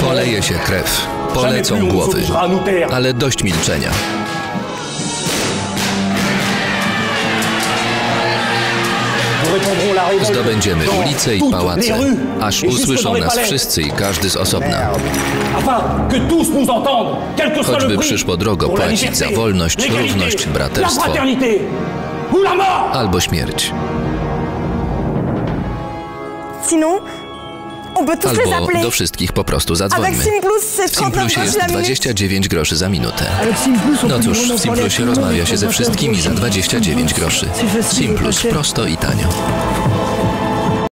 Poleje się krew, polecą głowy. Ale dość milczenia. Zdobędziemy ulice i pałace, aż usłyszą nas wszyscy i każdy z osobna. Choćby przyszło drogo płacić za wolność, równość, braterstwo. albo śmierć. Sinon, Albo do wszystkich po prostu Avec zadzwońmy. W 39 Simplusie jest la minute. 29 groszy za minutę. No cóż, w Simplusie rozmawia się ze 29 wszystkimi za groszy. 29 groszy. Simplus, prosto i tanio.